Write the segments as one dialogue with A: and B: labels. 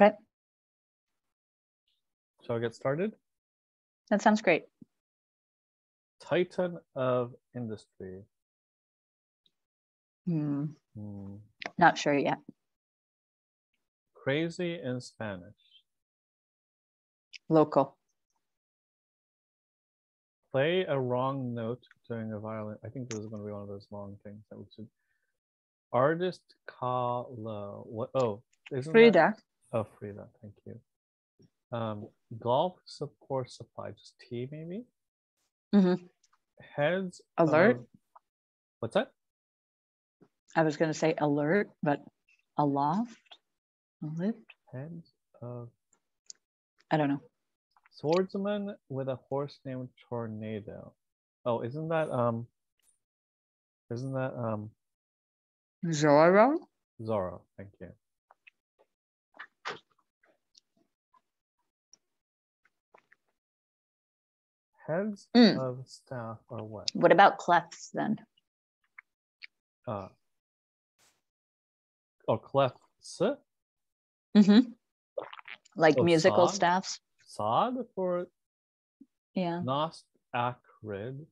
A: Okay,
B: Shall I get started?
A: that sounds great.
B: Titan of industry.
A: Hmm,
B: Hmm.
A: not sure yet.
B: Crazy in Spanish.
A: Local.
B: Play a wrong note during a violin. I think this is going to be one of those long things that we should. Artist Kahlo. What? Oh, isn't that-
A: Frida.
B: Oh, Frida. Thank you. Um, golf support supply. Just T maybe.
A: Mhm.
B: Heads.
A: Alert.
B: of- what's that?
A: I was going to say alert, but aloft, lift.
B: Heads of
A: I don't know.
B: swordsman with a horse named Tornado. Oh, isn't that um? Isn't that um
A: Zorro.
B: Zorro? Thank you. Heads
A: Mm.
B: of staff are what?
A: What about clefs then?
B: Uh, oh, clefs,
A: Mm-hmm. Like
B: Oh,
A: musical
B: sod?
A: staffs.
B: sod for
A: Yeah.
B: Nost acrid.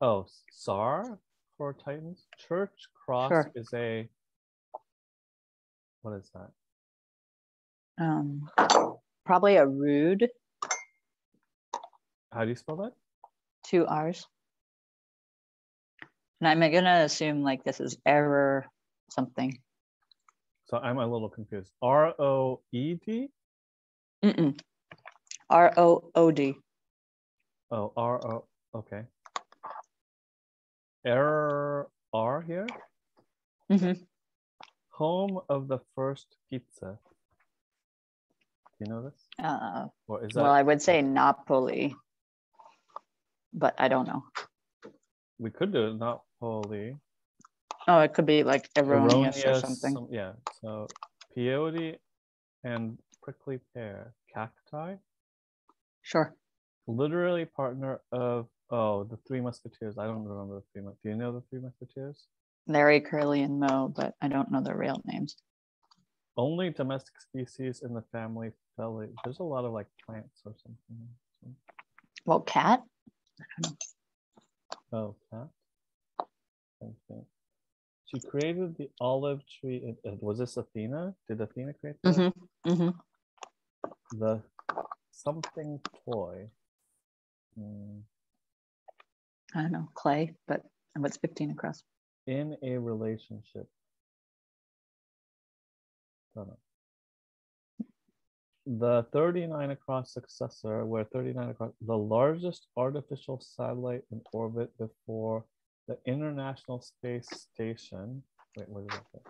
B: Oh, Sar for Titans. Church cross
A: Sure.
B: is a. What is that?
A: Um, probably a rood.
B: How do you spell that?
A: Two R's. And I'm gonna assume like this is error something.
B: So I'm a little confused. R O E D.
A: Mm-mm. R O O D.
B: Oh, R O. Okay. Error R here.
A: Mm-hmm.
B: Home of the first pizza. Do you know this?
A: Uh,
B: Or is that?
A: well, I would say Napoli, but I don't know.
B: we could do it. Not Napoli.
A: Oh, it could be like erroneous, or something.
B: some- yeah. So peyote and prickly pear, cacti.
A: Sure.
B: Literally partner of oh the Three Musketeers. I don't remember the three. Do you know the Three Musketeers?
A: Larry, Curly, and Moe, but I don't know their real names.
B: Only domestic species in the family. There's a lot of like plants or something.
A: Well, cat.
B: Oh, cat. Okay. She created the olive tree. Was this Athena? Did Athena create that?
A: Mm-hmm. Mm-hmm.
B: The something toy. Hmm.
A: I don't know clay, but what's 15 across?
B: in a relationship. Don't know. The 39 across successor, where 39 across, the largest artificial satellite in orbit before the International Space Station. Wait, what is that?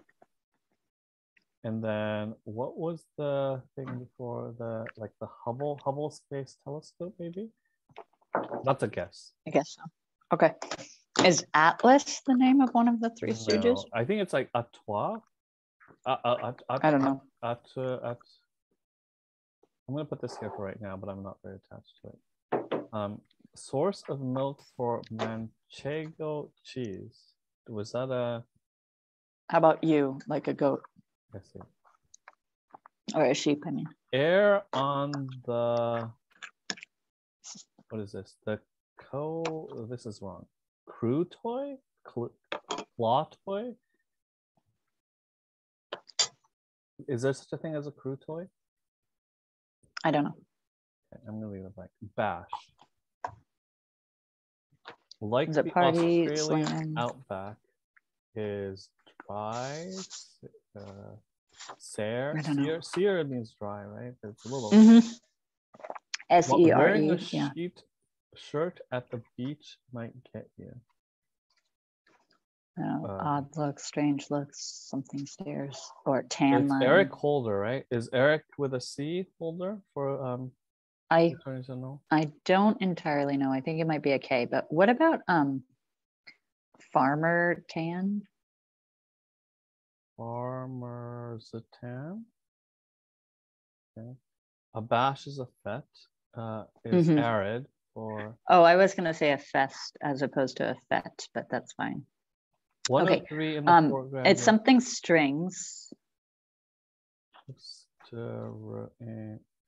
B: And then what was the thing before the like the Hubble Hubble Space Telescope? Maybe. That's a guess.
A: I guess so. Okay. Is Atlas the name of one of the Three Stooges?
B: I think it's like Atois. Uh, uh, at, at,
A: I don't know.
B: At, at, I'm going to put this here for right now, but I'm not very attached to it. Um, source of milk for Manchego cheese. Was that a?
A: How about you, like a goat
B: I see.
A: or a sheep? I mean,
B: Air on the. What is this? The co. This is wrong. Crew toy. Cl- claw toy. Is there such a thing as a crew toy?
A: I don't know.
B: Okay, I'm gonna leave it blank. Bash. Like the
A: party,
B: Australian
A: slam?
B: outback is dry. Uh, sere.
A: I don't know.
B: Sere, sere means dry, right? It's a little.
A: Mm-hmm. S E R
B: wearing
A: E.
B: a
A: Yeah.
B: sheet shirt at the beach might get you. Uh,
A: odd looks, strange looks, something stares, or tan
B: It's
A: line.
B: Eric Holder, right? Is Eric with a C Holder for um
A: I? I don't entirely know. I think it might be a K. But what about um, farmer tan?
B: Farmer Zatan. Okay. Abash is a fet. Uh, is
A: Mhm.
B: arid for
A: Oh, I was gonna say a fest as opposed to a fet, but that's fine. Okay,
B: of three in the
A: Um, it's something strings.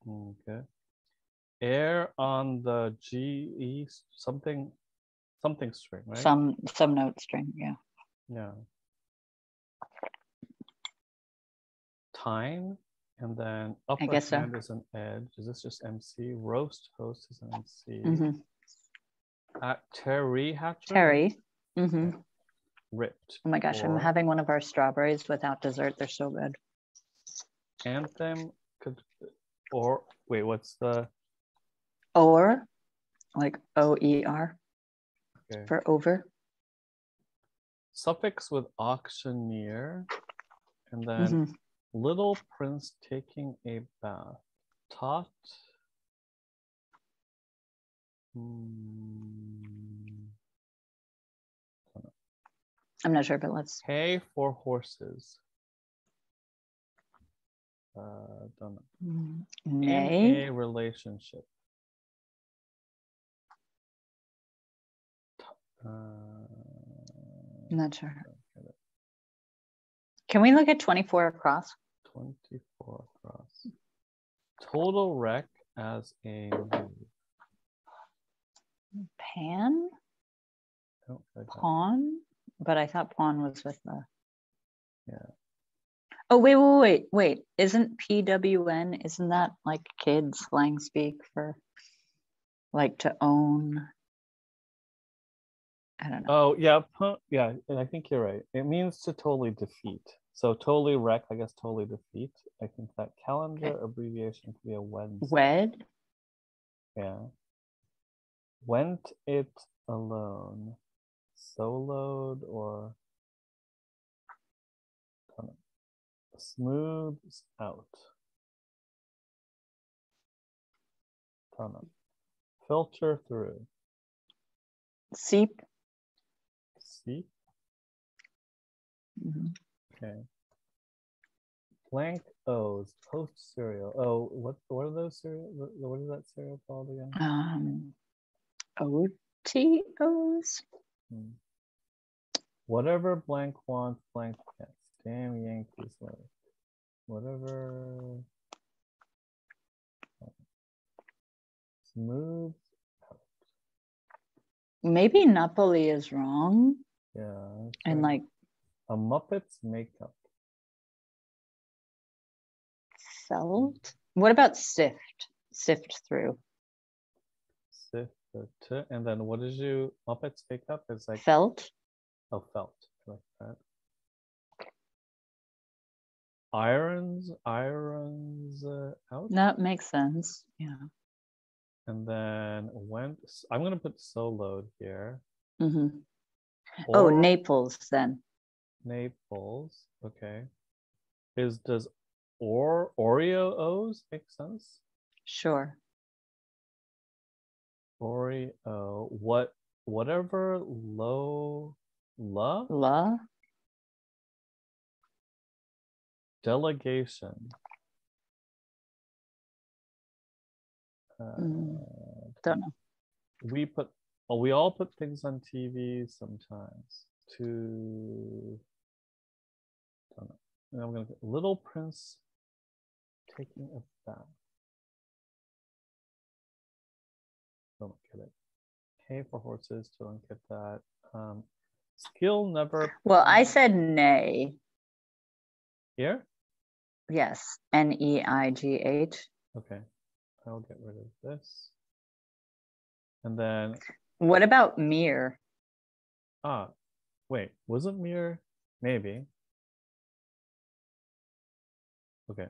B: Okay. Air on the G E something something string, right?
A: Some some note string, yeah.
B: Yeah. Time and then upper
A: guess so.
B: hand is an edge. Is this just MC? Roast host is an MC.
A: Mhm.
B: At Teri Hatcher.
A: Terry. hmm
B: Ripped.
A: Oh my gosh, I'm having one of our strawberries without dessert. They're so good.
B: Anthem could or wait, what's the
A: Or, like O E R
B: okay.
A: for over.
B: suffix with auctioneer and then
A: Mhm.
B: little prince taking a bath taught Hmm,
A: I'm not sure, but let's.
B: hay for horses uh don't know.
A: Mm,
B: in
A: Nay.
B: a relationship uh,
A: I'm not sure.
B: don't get it.
A: Can we look at 24 across?
B: 24 across. Total wreck as a.
A: Pan? Pawn? But I thought pawn was with the.
B: Yeah.
A: Oh, wait, wait, wait, wait. Isn't PWN, isn't that like kids slang speak for like to own? I don't know.
B: Oh yeah, yeah. I think you're right. It means to totally defeat. So totally wreck, I guess totally defeat. I think that calendar
A: Okay.
B: abbreviation could be a Wednesday.
A: Wed?
B: Yeah. Went it alone. Soloed or don't know. smooths out. Don't know. Filter through.
A: Seep?
B: See?
A: Mhm.
B: Okay. Blank O's post cereal. Oh, what what are those cereal? What what is that cereal called again?
A: Um, OTOs?
B: Hmm. Whatever blank wants, blank gets. Damn Yankees. Whatever. Smooth.
A: Maybe Napoli is wrong.
B: Yeah.
A: And like
B: a Muppets makeup.
A: felt. What about sift? Sift through.
B: Sift the t, and then what did you Muppets pick makeup is like
A: Felt?
B: oh felt like that. Irons, irons uh, out.
A: That makes sense. Yeah.
B: And then went, I'm gonna put soloed here.
A: hmm Oh, Naples then.
B: Naples, okay. Is, does or Oreo O's make sense?
A: Sure.
B: Oreo, what, whatever low, la,
A: La?
B: delegation.
A: Mm,
B: Uh,
A: Don't know.
B: we put well, we all put things on TV sometimes to don't know. And I'm gonna get Little Prince taking a bath. Hay for horses, don't get that. Um, skill never
A: Well, I said nay.
B: here.
A: Yes. N E I G H.
B: Okay, I'll get rid of this. And then
A: What about mirror?
B: ah, wait, wasn't mirror? Maybe. Okay.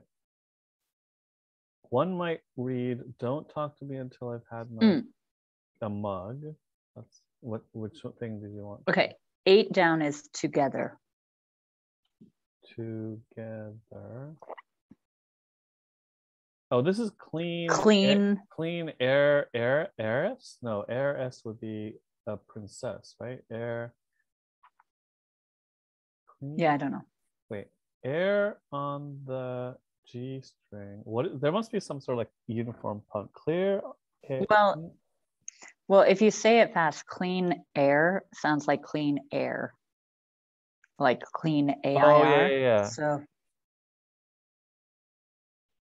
B: One might read, "Don't talk to me until I've had my
A: Mm.
B: A mug." That's what. Which thing did you want?
A: Okay. Eight down is together.
B: Together. Oh, this is clean. air-
A: Clean.
B: clean air. Air. Heiress? No, heiress would be a princess, right? Air. Clean-
A: Yeah, I don't know.
B: Wait, air on the G string. What? There must be some sort of like uniform punk. Clear. okay,
A: Well, Well, if you say it fast, clean air sounds like clean air. Like clean A I
B: Oh yeah, yeah.
A: So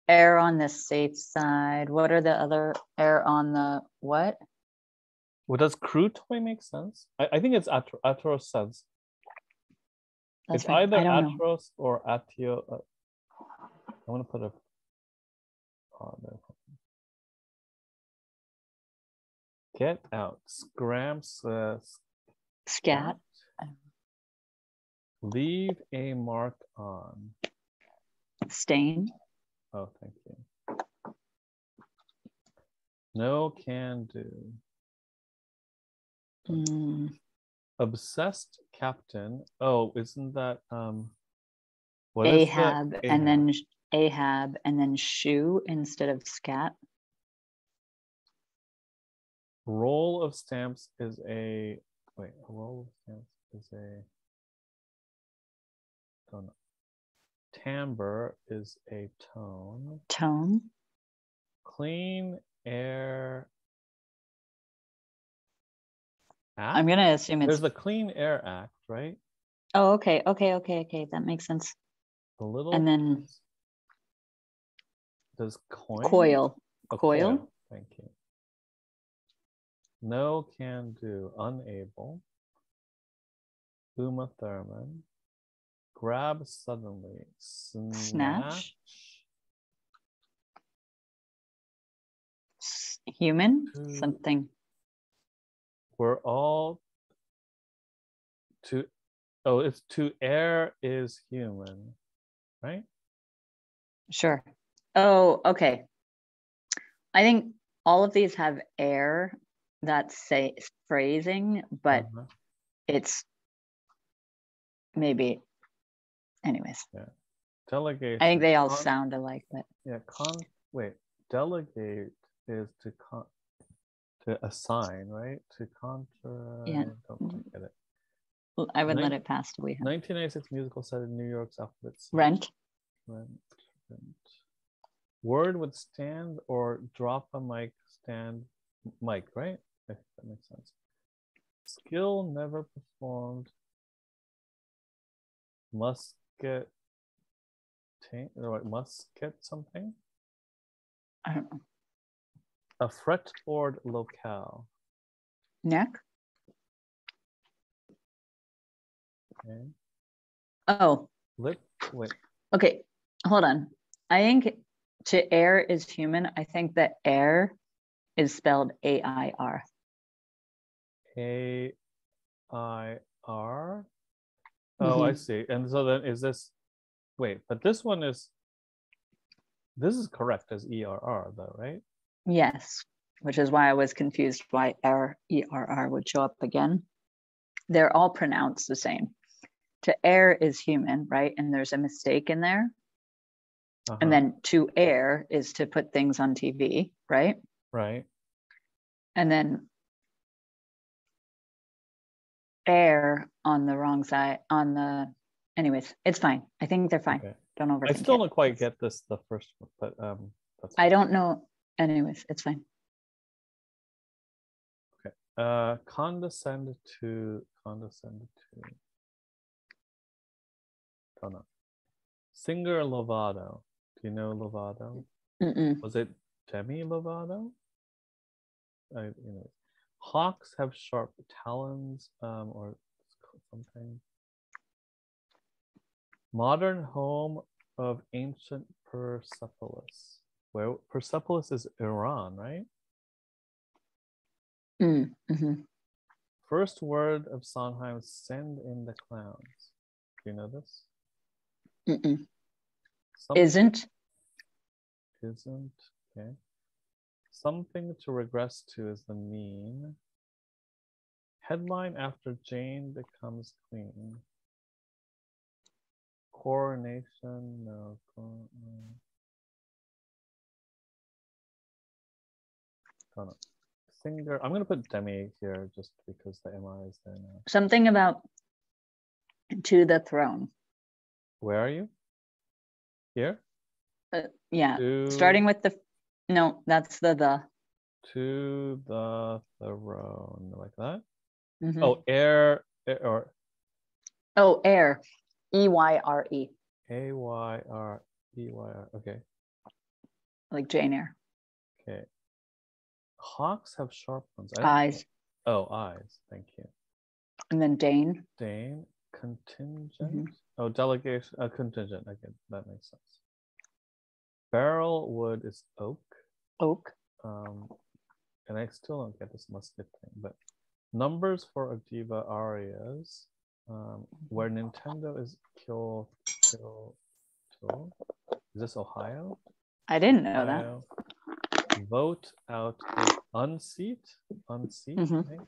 A: err on the safe side. What are the other air on the what?
B: Well, does crude toy make sense? I, I think it's atro- atros sense.
A: That's
B: it's
A: fine.
B: either
A: don't know.
B: atros or atio. Uh, I want to put a. Oh, no. Get out. Scram says.
A: Scat.
B: Leave a mark on.
A: Stain.
B: Oh, thank you. No can do.
A: Mm,
B: Obsessed captain. Oh, isn't that um what is the-
A: Ahab, and then Ahab, and then shoe instead of scat.
B: Roll of stamps is a wait, a roll of stamps is a don't know. Timbre is a tone.
A: Tone.
B: Clean air act.
A: I'm gonna assume it's.
B: There's the Clean Air Act, right?
A: Oh, okay, okay, okay, okay. That makes sense.
B: The little
A: And then
B: does coin
A: coil.
B: A
A: coil?
B: Thank you. No can do. Unable. Uma Thurman. Grab suddenly.
A: Snatch. s- Human.
B: To-
A: Something.
B: We're all to oh it's to air is human, right?
A: Sure. Oh, okay. I think all of these have air. That's say phrasing, but
B: Uh-huh.
A: it's maybe. Anyways,
B: delegation.
A: I think they all
B: con-
A: sound alike, but
B: Yeah, con wait, delegate is to con to assign, right? To contra don't get it.
A: I would let it pass till we have
B: 1996 musical set in New York's alphabet.
A: rent.
B: Rent, rent. Word would stand or drop a mic stand mic, right? I think that makes sense. Skill never performed. Must get taint or what must get something?
A: I don't know.
B: A fretboard locale.
A: Neck.
B: Okay.
A: Oh,
B: Lip wait.
A: okay. Hold on. I think to air is human. I think that air is spelled A I R.
B: A I R. Oh, I
A: Mhm.
B: see. And so then is this wait, but this one is this is correct as ERR though, right?
A: Yes, which is why I was confused why error ERR would show up again. They're all pronounced the same. To err is human, right? And there's a mistake in there.
B: Uh-huh,
A: And then to air is to put things on TV, right?
B: right.
A: And then air on the wrong side, on the, anyways, it's fine. I think they're fine.
B: Okay.
A: Don't overthink
B: I still
A: it.
B: don't quite get this the first one, but um that's
A: I don't know. Anyways, it's fine.
B: Okay uh condescend to condescend to don't know. Singer Lovato. Do you know Lovato?
A: Mm-mm.
B: Was it Demi Lovato? I, you know, hawks have sharp talons, um, or something. Modern home of ancient Persepolis. Where Persepolis is Iran, right?
A: Mm, mhm.
B: First word of Sondheim: "Send in the clowns." Do you know this?
A: Mm-mm.
B: Something
A: Isn't
B: isn't okay. Something to regress to is the mean. Headline after Jane becomes queen. Coronation, no. Don't know. Singer, I'm gonna put Demi here just because the MI is there now.
A: something about to the throne.
B: Where are you? Here?
A: Uh, yeah,
B: To,
A: starting with the no, that's the the.
B: to the throne, like that.
A: Mhm.
B: Oh, air, air or
A: oh, air, E Y R E.
B: A Y R E Y R. Okay.
A: like Jane Eyre.
B: Okay. Hawks have sharp ones.
A: Eyes.
B: Oh, eyes. Thank you.
A: And then Dane.
B: Dane, contingent.
A: Mm-hmm.
B: Oh, delegation, uh, contingent. Okay, that makes sense. Barrel wood is oak.
A: Oak.
B: Um, and I still don't get this musket thing, but numbers for Aviva arias, um, where Nintendo is kill, kill, kill. Is this Ohio?
A: I didn't know that.
B: Vote out unseat, unseat.
A: Mhm.
B: I.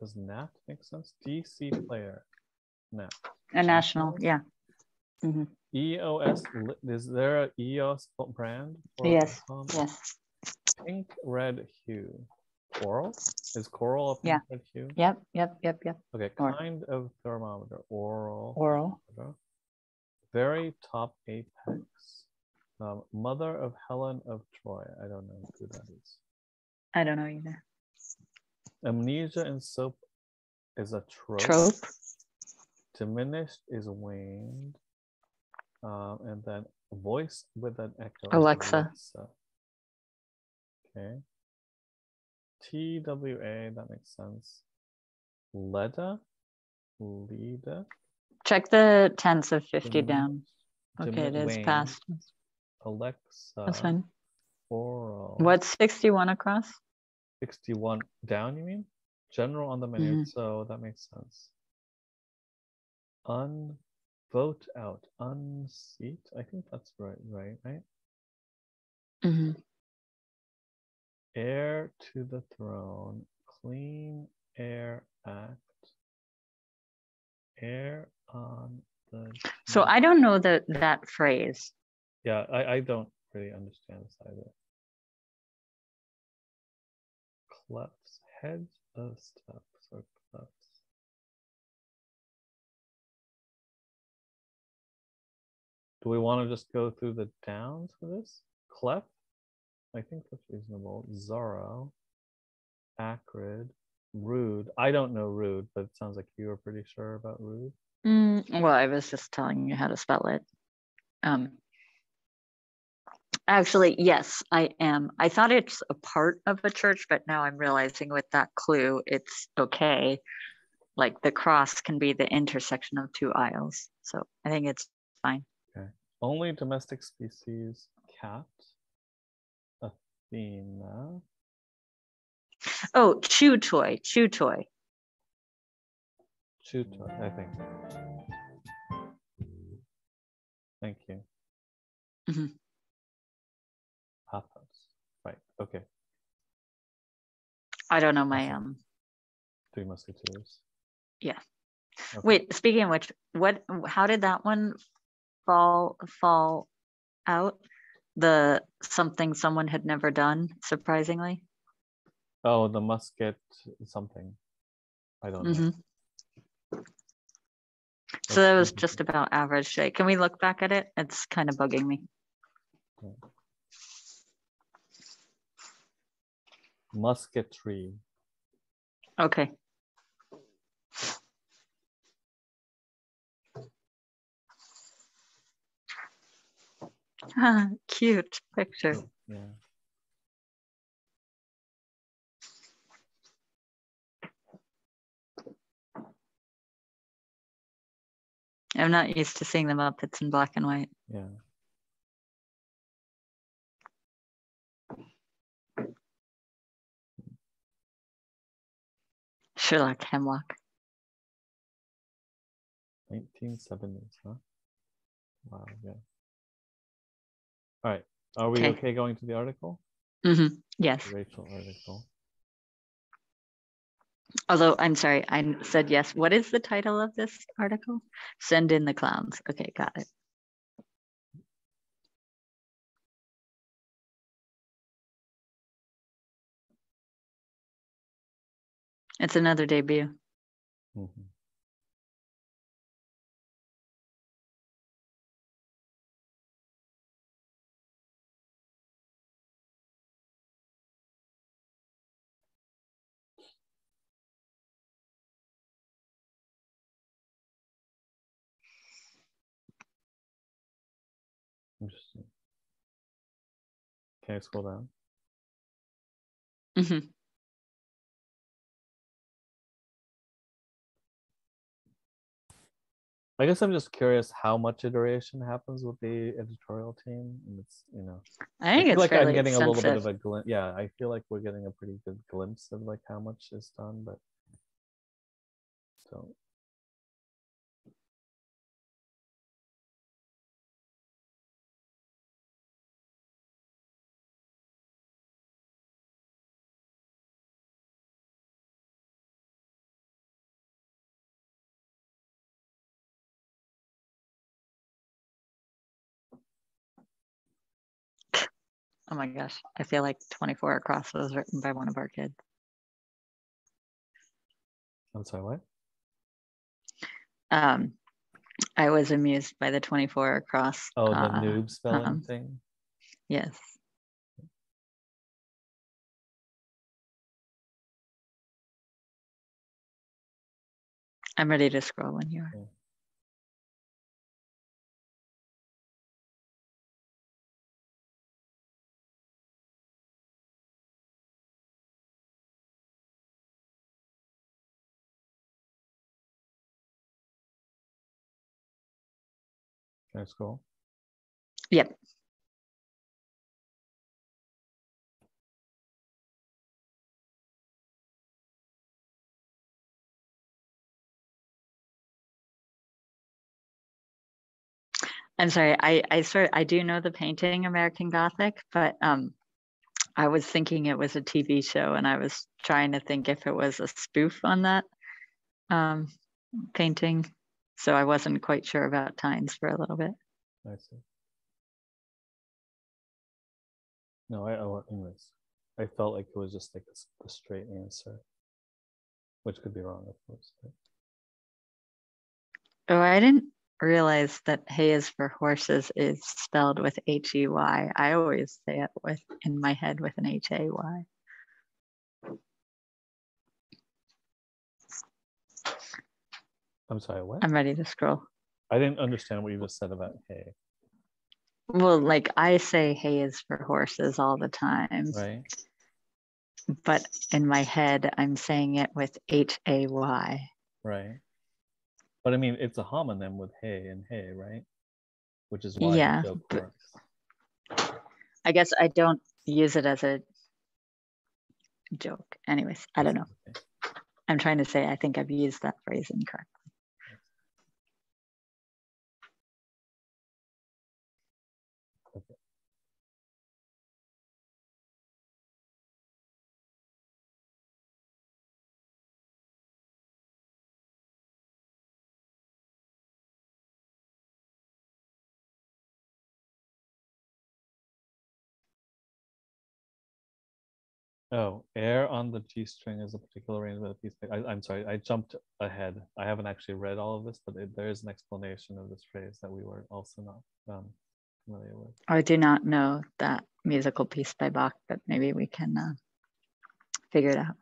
B: Does NAT make sense? DC player, NAT.
A: A national. Yeah.
B: EOS, is there a EOS brand?
A: Yes, Yes.
B: Pink red hue. Coral? Is coral a pink
A: Yeah.
B: red hue?
A: Yep. Yep. Yep. Yep.
B: Okay,
A: Or-
B: kind of thermometer. Oral.
A: Oral.
B: thermometer. Very top apex. Um, mother of Helen of Troy. I don't know who that is.
A: I don't know either.
B: Amnesia in soap is a trope.
A: Trope.
B: Diminished is waned. Um, and then voice with an echo. is
A: Alexa.
B: Alexa. Okay. TWA, that makes sense. Leda. Leda.
A: Check the tense of 50
B: Diminished.
A: down. Okay, it is past.
B: Alexa.
A: That's fine.
B: Oral.
A: What's 61 across?
B: 61 down, you mean? General on the menu,
A: Mhm.
B: so that makes sense. Unvote out, unseat. I think that's right, right, right?
A: hmm
B: Heir to the throne, clean air act, air on the.
A: So I don't know that that phrase.
B: Yeah, I, I don't really understand this either. Clefts, heads of steps or clefts. Do we want to just go through the downs for this? Clef? I think that's reasonable. Zorro, acrid, rood. I don't know rood, but it sounds like you were pretty sure about rude.
A: Mm, well, I was just telling you how to spell it. Um, actually, yes, I am. I thought it's a part of a church, but now I'm realizing with that clue, it's okay. Like the cross can be the intersection of two aisles. So I think it's fine. Okay.
B: Only domestic species, cat.
A: Oh, chew toy, chew toy.
B: Chew toy, I think. Thank you.
A: Mhm.
B: Pathos. Right. Okay.
A: I don't know my um.
B: Three Musketeers.
A: Yeah.
B: Okay.
A: Wait, speaking of which, what? How did that one fall fall out? The something someone had never done, surprisingly.
B: Oh, the musket something. I don't know.
A: Mhm.
B: That's
A: So that was just about average shape. Can we look back at it? It's kind of bugging me.
B: Musketry.
A: Okay. Cute picture.
B: Oh, yeah.
A: I'm not used to seeing the Muppets in black and white.
B: Yeah.
A: Sherlock Hemlock.
B: 1970s, huh? Wow, yeah. All right. Are we
A: Okay.
B: okay going to the article?
A: hmm Yes.
B: Rachel article.
A: Although I'm sorry, I said yes. What is the title of this article? Send in the clowns. Okay, got it. It's another debut.
B: Mhm. Interesting. Can I scroll down?
A: Mhm.
B: I guess I'm just curious how much iteration happens with the editorial team. And it's, you know,
A: I think
B: feel
A: it's
B: like I'm getting a little bit of a glimpse. Yeah, I feel like we're getting a pretty good glimpse of like how much is done, but so
A: Oh my gosh, I feel like 24 across was written by one of our kids.
B: I'm sorry, what?
A: Um, I was amused by the 24 across.
B: Oh, the
A: uh,
B: noob spelling
A: um,
B: thing.
A: Yes. I'm ready to scroll when you are.
B: Yeah. I scroll?
A: Yep. I'm sorry. I I sort I do know the painting American Gothic, but um, I was thinking it was a TV show, and I was trying to think if it was a spoof on that um, painting. So I wasn't quite sure about times for a little bit.
B: I see. No, I, I anyways, I felt like it was just like a straight answer, which could be wrong, of course. but-
A: Oh, I didn't realize that hay is for horses is spelled with H E Y. I always say it with in my head with an H A Y.
B: I'm sorry, what?
A: I'm ready to scroll.
B: I didn't understand what you just said about hay,
A: Well, like I say hay is for horses all the time,
B: right?
A: but in my head I'm saying it with H A Y.
B: Right. But I mean, it's a homonym with hay and hay, right? Which is why
A: Yeah,
B: joke.
A: I guess I don't use it as a joke. Anyways, I don't know. I'm trying to say I think I've used that phrase incorrectly.
B: Oh, air on the G string is a particular arrangement of piece. I, I'm sorry, I jumped ahead. I haven't actually read all of this, but it, there is an explanation of this phrase that we were also not um, familiar with.
A: I do not know that musical piece by Bach, but maybe we can uh, figure it out.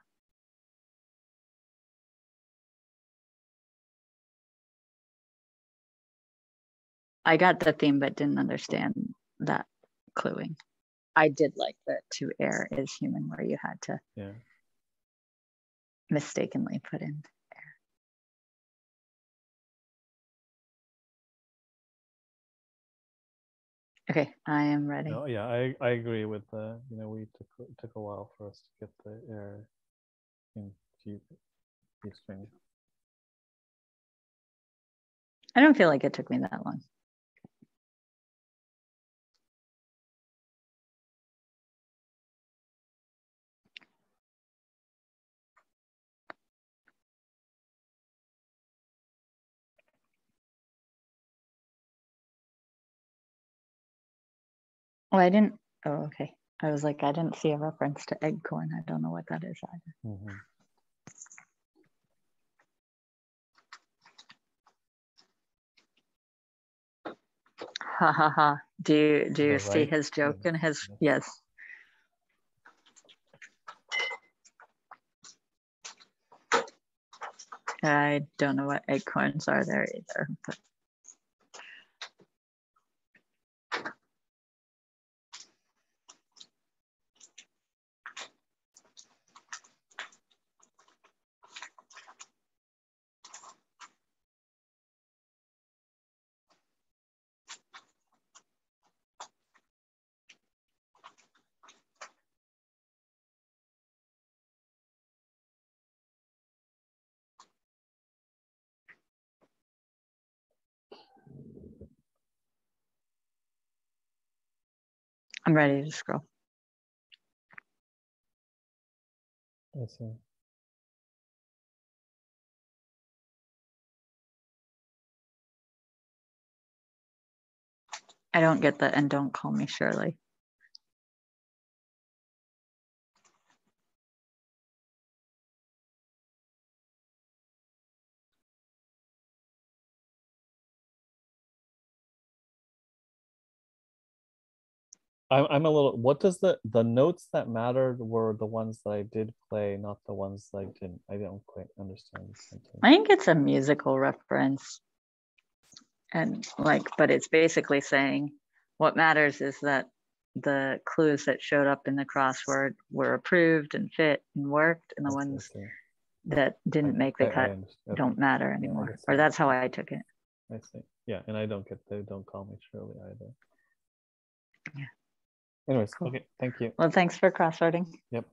A: I got the theme, but didn't understand that cluing. I did like that to air is human, where you had to
B: Yeah.
A: mistakenly put in. Air. Okay, I am ready.
B: No, yeah, I, I agree with uh, you know, we took took a while for us to get the air in G, G string.
A: I don't feel like it took me that long. Oh, I didn't. Oh, okay. I was like, I didn't see a reference to eggcorn. I don't know what that is either.
B: Mhm.
A: Ha ha ha. Do you do you see his joke
B: yeah,
A: in his
B: yes.
A: yes. I don't know what acorns are there either. But I'm ready to scroll.
B: I see.
A: I don't get the and don't call me Shirley.
B: I'm I'm a little. What does the the notes that mattered were the ones that I did play, not the ones that I didn't. I don't quite understand. the sentence.
A: I think it's a musical reference. And like, but it's basically saying what matters is that the clues that showed up in the crossword were approved and fit and worked, and the
B: I
A: ones
B: see.
A: that didn't make the
B: I
A: cut.
B: Okay,
A: don't matter anymore. Or that's how I took it.
B: I see. Yeah, and I don't get they don't call me Shirley either.
A: Yeah.
B: Anyways, okay, thank you.
A: Well, thanks for crosswording.
B: Yep.